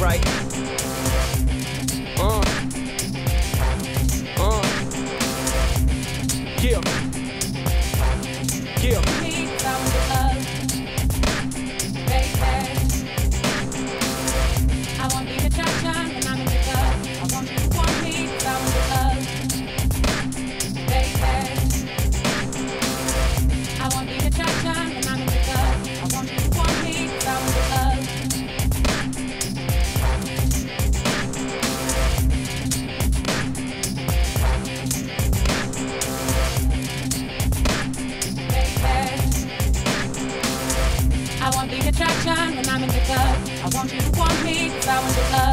right? Uh. Uh. Yeah. I want the attraction when I'm in the club. I want you to want me, cause I want your love.